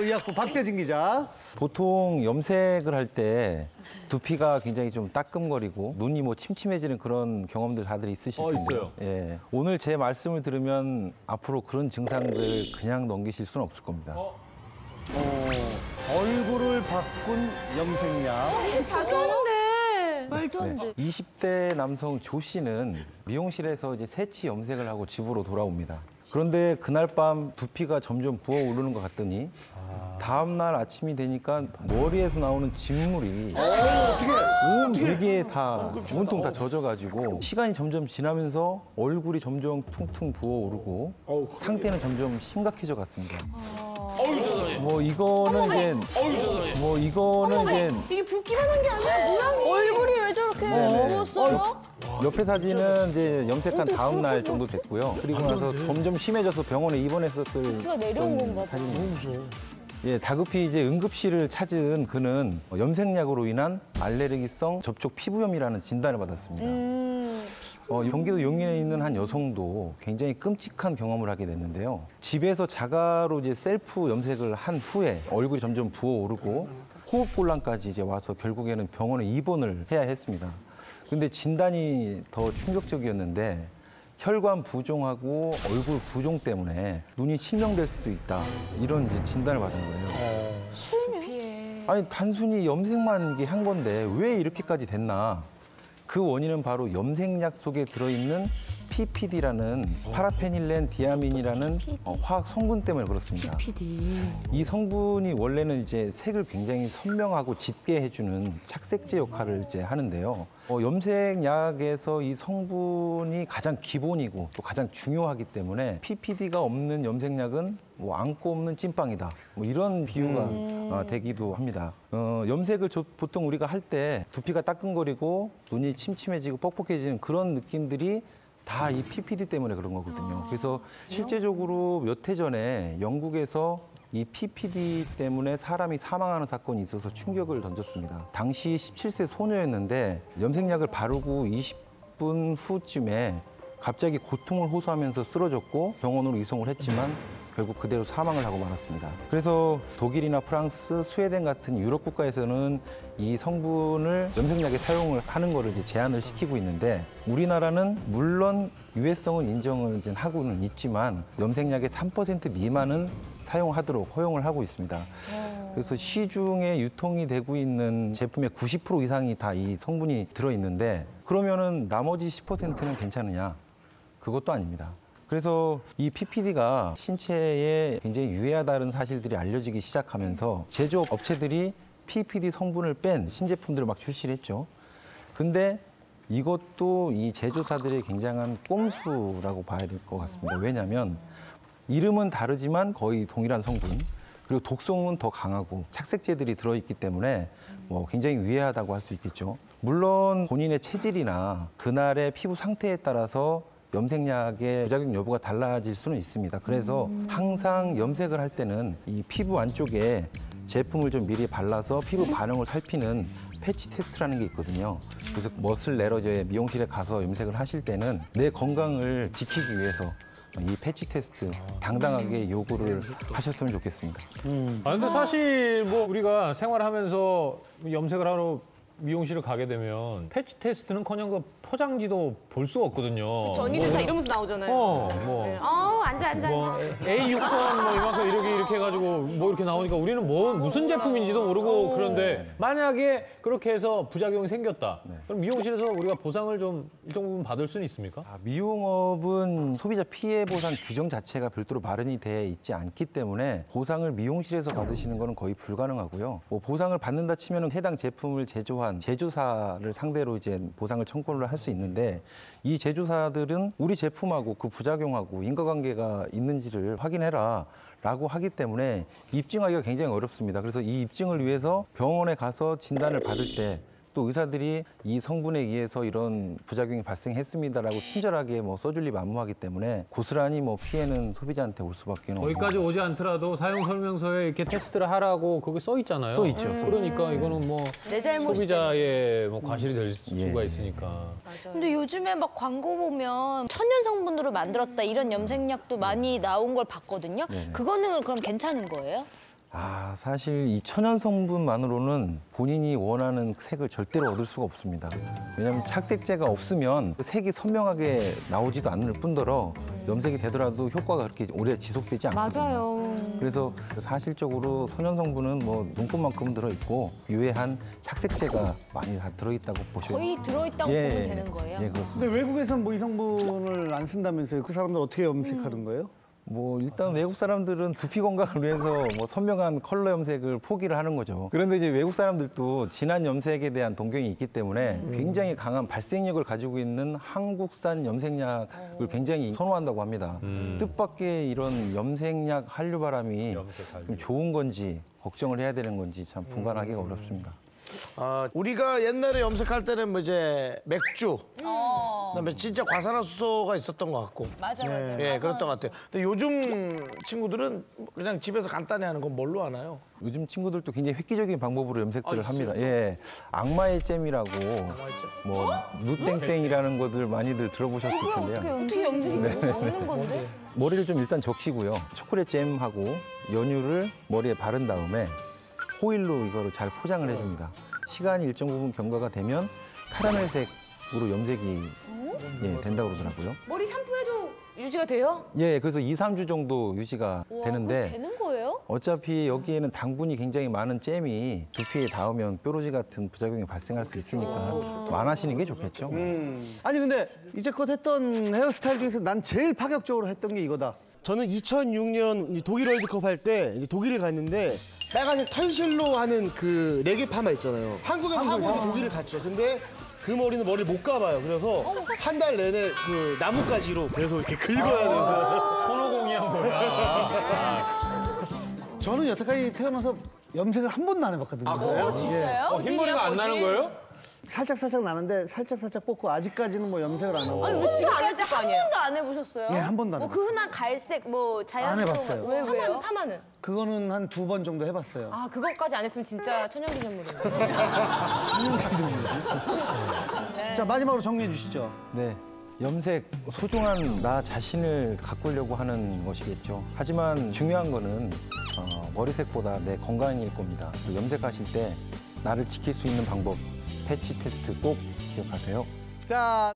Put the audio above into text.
의학부 박대진 기자. 보통 염색을 할 때 두피가 굉장히 좀 따끔거리고 눈이 뭐 침침해지는 그런 경험들 다들 있으실 어, 텐데. 있어요. 예. 오늘 제 말씀을 들으면 앞으로 그런 증상들 그냥 넘기실 수는 없을 겁니다. 어, 얼굴을 바꾼 염색약. 자주 하는데. 말도 안 돼. 20대 남성 조 씨는 미용실에서 이제 새치 염색을 하고 집으로 돌아옵니다. 그런데 그날 밤 두피가 점점 부어오르는 것 같더니 다음 날 아침이 되니까 머리에서 나오는 진물이 온 베개에 다 온통 다 젖어가지고 시간이 점점 지나면서 얼굴이 점점 퉁퉁 부어오르고 상태는 점점 심각해져 갔습니다. 뭐 이거는 이제 뭐 이거는 이제 이게 붓기만 한 게 아니라 모양이. 얼굴이 왜 저렇게. 부었어요? 옆에 사진은 이제 염색한 다음 날 정도 됐고요. 그리고 나서 점점 심해져서 병원에 입원했었을 피가 내려온 그런 건가 봐. 사진이에요. 예, 다급히 이제 응급실을 찾은 그는 염색약으로 인한 알레르기성 접촉 피부염이라는 진단을 받았습니다. 음. 어, 경기도 용인에 있는 한 여성도 굉장히 끔찍한 경험을 하게 됐는데요. 집에서 자가로 이제 셀프 염색을 한 후에 얼굴이 점점 부어오르고 호흡곤란까지 이제 와서 결국에는 병원에 입원을 해야 했습니다. 근데 진단이 더 충격적이었는데 혈관 부종하고 얼굴 부종 때문에 눈이 침명될 수도 있다. 이런 이제 진단을 받은 거예요. 피해. 아니 단순히 염색만 이게 한 건데 왜 이렇게까지 됐나? 그 원인은 바로 염색약 속에 들어있는 PPD라는 파라페닐렌 디아민이라는 어, 화학 성분 때문에 그렇습니다. 이 성분이 원래는 이제 색을 굉장히 선명하고 짙게 해주는 착색제 역할을 이제 하는데요. 어, 염색약에서 이 성분이 가장 기본이고 또 가장 중요하기 때문에 PPD가 없는 염색약은 뭐 안고 없는 찐빵이다. 뭐 이런 비유가 어, 되기도 합니다. 어, 염색을 저- 보통 우리가 할 때 두피가 따끔거리고 눈이 침침해지고 뻑뻑해지는 그런 느낌들이 다 이 PPD 때문에 그런 거거든요. 그래서 실제적으로 몇 해 전에 영국에서 이 PPD 때문에 사람이 사망하는 사건이 있어서 충격을 던졌습니다. 당시 17세 소녀였는데 염색약을 바르고 20분 후쯤에 갑자기 고통을 호소하면서 쓰러졌고 병원으로 이송을 했지만 결국 그대로 사망을 하고 말았습니다. 그래서 독일이나 프랑스, 스웨덴 같은 유럽 국가에서는 이 성분을 염색약에 사용을 하는 거를 이제 제한을 시키고 있는데 우리나라는 물론 유해성은 인정을 이제 하고는 있지만 염색약의 3% 미만은 사용하도록 허용을 하고 있습니다. 그래서 시중에 유통이 되고 있는 제품의 90% 이상이 다 이 성분이 들어 있는데 그러면은 나머지 10%는 괜찮으냐? 그것도 아닙니다. 그래서 이 PPD가 신체에 굉장히 유해하다는 사실들이 알려지기 시작하면서 제조업 업체들이 PPD 성분을 뺀 신제품들을 막 출시를 했죠. 근데 이것도 이 제조사들의 굉장한 꼼수라고 봐야 될 것 같습니다. 왜냐하면 이름은 다르지만 거의 동일한 성분 그리고 독성은 더 강하고 착색제들이 들어있기 때문에 뭐 굉장히 위해하다고 할 수 있겠죠. 물론 본인의 체질이나 그날의 피부 상태에 따라서 염색약의 부작용 여부가 달라질 수는 있습니다. 그래서 항상 염색을 할 때는 이 피부 안쪽에 제품을 좀 미리 발라서 피부 반응을 살피는 패치 테스트라는 게 있거든요. 그래서 멋을 내러 저희 미용실에 가서 염색을 하실 때는 내 건강을 지키기 위해서 이 패치 테스트 당당하게 요구를 하셨으면 좋겠습니다. 아 근데 사실 뭐 우리가 생활하면서 염색을 하러 미용실을 가게 되면 패치 테스트는커녕 그 포장지도 볼 수가 없거든요. 언니들 다 이러면서 나오잖아요. 어, 뭐. 네. 어, 앉아, 앉아, 뭐 앉아. A6번 뭐 이만큼 이렇게 이렇게 해가지고 뭐 이렇게 나오니까 우리는 뭐 무슨 제품인지도 모르고 그런데 만약에 그렇게 해서 부작용이 생겼다. 그럼 미용실에서 우리가 보상을 좀 일정 부분 받을 수는 있습니까? 아, 미용업은 소비자 피해 보상 규정 자체가 별도로 마련이 돼 있지 않기 때문에 보상을 미용실에서 받으시는 것은 거의 불가능하고요. 뭐 보상을 받는다 치면 해당 제품을 제조한 제조사를 상대로 이제 보상을 청구를 할 수 있는데 이 제조사들은 우리 제품하고 그 부작용하고 인과관계가 있는지를 확인해라. 라고 하기 때문에 입증하기가 굉장히 어렵습니다. 그래서 이 입증을 위해서 병원에 가서 진단을 받을 때 또 의사들이 이 성분에 의해서 이런 부작용이 발생했습니다라고 친절하게 뭐 써줄리 만무하기 때문에 고스란히 뭐 피해는 소비자한테 올 수밖에 없는 거기까지 오지 않더라도 사용 설명서에 이렇게 테스트를 하라고 그게 써 있잖아요. 써 있죠, 써 그러니까 이거는 뭐 소비자의 뭐 과실이 될 예. 수가 있으니까. 근데 요즘에 막 광고 보면 천연 성분으로 만들었다 이런 염색약도 많이 나온 걸 봤거든요. 네네. 그거는 그럼 괜찮은 거예요? 아, 사실 이 천연 성분만으로는 본인이 원하는 색을 절대로 얻을 수가 없습니다. 왜냐하면 착색제가 없으면 그 색이 선명하게 나오지도 않을 뿐더러 염색이 되더라도 효과가 그렇게 오래 지속되지 않거든요. 맞아요. 그래서 사실적으로 천연 성분은 뭐 눈곱만큼 들어있고 유해한 착색제가 많이 다 들어있다고 보시면 거의 들어있다고 보면 되는 거예요? 예, 그렇습니다. 근데 외국에서는 뭐 이 성분을 안 쓴다면서요? 그 사람들 어떻게 염색하는 거예요? 뭐 일단 외국 사람들은 두피 건강을 위해서 뭐 선명한 컬러 염색을 포기를 하는 거죠. 그런데 이제 외국 사람들도 진한 염색에 대한 동경이 있기 때문에 굉장히 강한 발색력을 가지고 있는 한국산 염색약을 굉장히 선호한다고 합니다. 뜻밖의 이런 염색약 한류 바람이 염색 한류. 좀 좋은 건지 걱정을 해야 되는 건지 참 분간하기가 어렵습니다. 아, 우리가 옛날에 염색할 때는 뭐 이제 맥주, 그다음에 진짜 과산화수소가 있었던 것 같고. 맞아, 맞아. 예, 그랬던 것 같아요. 근데 요즘 친구들은 그냥 집에서 간단히 하는 건 뭘로 하나요? 요즘 친구들도 굉장히 획기적인 방법으로 염색들을 아, 합니다. 예, 악마의 잼이라고 뭐 누땡땡이라는 것들 많이들 들어보셨을 텐데요. 어떻게 염색이 없는 건데? 머리를 좀 일단 적시고요. 초콜릿 잼하고 연유를 머리에 바른 다음에 호일로 이거를 잘 포장을 해줍니다. 시간이 일정 부분 경과가 되면 카라멜색으로 염색이 예, 된다고 그러더라고요. 머리 샴푸해도 유지가 돼요? 예, 그래서 2, 3주 정도 유지가 와, 되는데 되는 거예요? 어차피 여기에는 당분이 굉장히 많은 잼이 두피에 닿으면 뾰루지 같은 부작용이 발생할 수 있으니까 완화하시는 게 좋겠죠. 아니 근데 이제껏 했던 헤어스타일 중에서 난 제일 파격적으로 했던 게 이거다. 저는 2006년 독일 월드컵 할 때 독일을 갔는데 빨간색 턴실로 하는 그 레게 파마 있잖아요. 한국에서 하고 이제 독일을 갔죠. 근데 그 머리는 머리를 못 감아요. 그래서 한 달 내내 그 나뭇가지로 계속 이렇게 긁어야 되는 손오공이 한 거야. 저는 여태까지 태어나서 염색을 한 번도 안 해봤거든요. 어, 진짜요? 어, 흰머리가 안 나는 거예요? 살짝 살짝 나는데 살짝 살짝 뽑고 아직까지는 뭐 염색을 안 하고. 아니 왜 지금까지 안한 아니에요? 번도 안 해보셨어요? 네, 한 번도 안 뭐 그 흔한 갈색 뭐 자연스러운 해봤어요. 거. 왜 파마는, 왜요? 파마는? 그거는 한 두 번 정도 해봤어요. 아, 그것까지 안 했으면 진짜 천연기념물이네. 자 마지막으로 정리해 주시죠. 네. 염색 소중한 나 자신을 가꾸려고 하는 것이겠죠. 하지만 중요한 거는 어, 머리색보다 내 건강일 겁니다. 그리고 염색하실 때 나를 지킬 수 있는 방법 패치 테스트 꼭 기억하세요. 자.